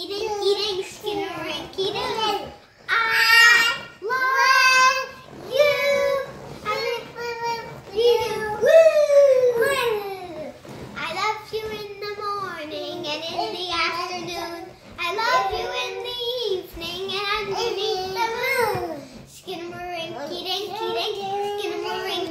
eating, eating, skittering, eating. I love you. I love you. I love you in the morning and in the afternoon. I love you in the evening and underneath the moon. Skittering, eating, eating, skittering.